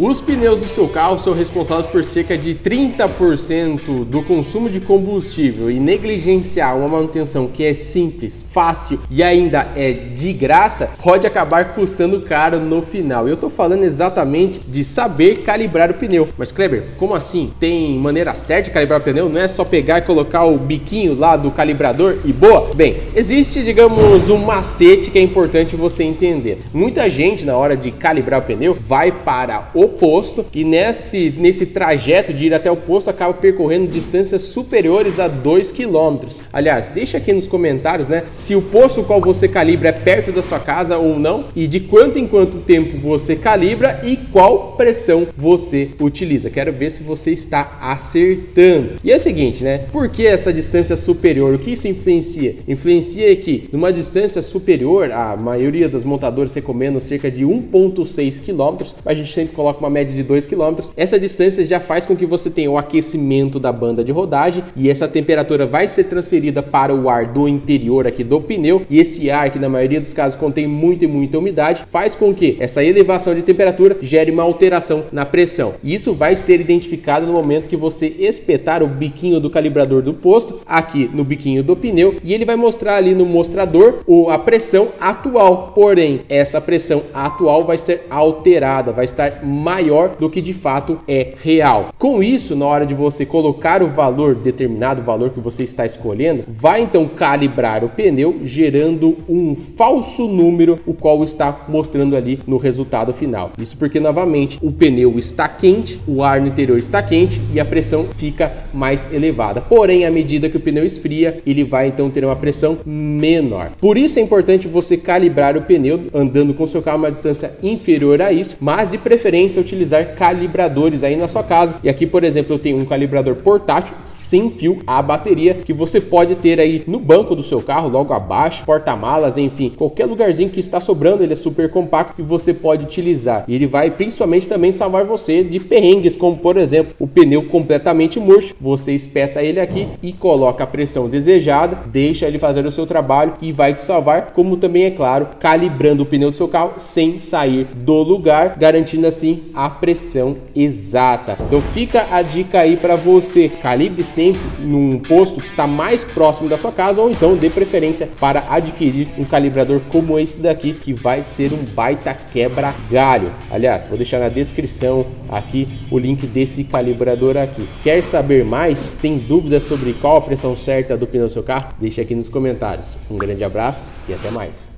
Os pneus do seu carro são responsáveis por cerca de 30% do consumo de combustível e negligenciar uma manutenção que é simples, fácil e ainda é de graça pode acabar custando caro no final. Eu estou falando exatamente de saber calibrar o pneu. Mas Kleber, como assim? Tem maneira certa de calibrar o pneu? Não é só pegar e colocar o biquinho lá do calibrador e boa? Bem, existe, digamos, um macete que é importante você entender. Muita gente na hora de calibrar o pneu vai para o posto e nesse, nesse trajeto de ir até o posto acaba percorrendo distâncias superiores a 2 km. Aliás, deixa aqui nos comentários, né, se o posto qual você calibra é perto da sua casa ou não e de quanto em quanto tempo você calibra e qual pressão você utiliza. Quero ver se você está acertando. E é o seguinte, né? Por que essa distância superior? O que isso influencia? Influencia que numa distância superior, a maioria dos montadores recomendam cerca de 1.6 km, a gente sempre coloca coloca uma média de 2 km, essa distância já faz com que você tenha o aquecimento da banda de rodagem e essa temperatura vai ser transferida para o ar do interior aqui do pneu e esse ar que na maioria dos casos contém muita e muita umidade faz com que essa elevação de temperatura gere uma alteração na pressão. Isso vai ser identificado no momento que você espetar o biquinho do calibrador do posto aqui no biquinho do pneu e ele vai mostrar ali no mostrador a pressão atual. Porém, essa pressão atual vai ser alterada, vai estar maior do que de fato é real. Com isso, na hora de você colocar o valor, determinado valor que você está escolhendo, vai então calibrar o pneu, gerando um falso número, o qual está mostrando ali no resultado final. Isso porque, novamente, o pneu está quente, o ar no interior está quente e a pressão fica mais elevada. Porém, à medida que o pneu esfria, ele vai então ter uma pressão menor. Por isso é importante você calibrar o pneu andando com seu carro uma distância inferior a isso, mas de preferência preferência utilizar calibradores aí na sua casa. E aqui, por exemplo, eu tenho um calibrador portátil sem fio a bateria que você pode ter aí no banco do seu carro, logo abaixo, porta-malas, enfim, qualquer lugarzinho que está sobrando, ele é super compacto e você pode utilizar. E ele vai principalmente também salvar você de perrengues, como por exemplo, o pneu completamente murcho. Você espeta ele aqui e coloca a pressão desejada, deixa ele fazer o seu trabalho e vai te salvar, como também é claro, calibrando o pneu do seu carro sem sair do lugar, garantindo assim a pressão exata. Então fica a dica aí para você, calibre sempre num posto que está mais próximo da sua casa ou então dê preferência para adquirir um calibrador como esse daqui que vai ser um baita quebra-galho. Aliás, vou deixar na descrição aqui o link desse calibrador aqui. Quer saber mais? Tem dúvidas sobre qual a pressão certa do pneu do seu carro? Deixa aqui nos comentários. Um grande abraço e até mais.